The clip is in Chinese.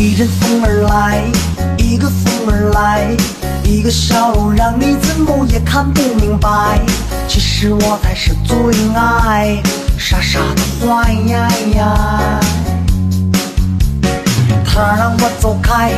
一阵风儿来，一个风儿来，一个笑容让你怎么也看不明白。其实我才是最爱，傻傻的坏。他让我走开。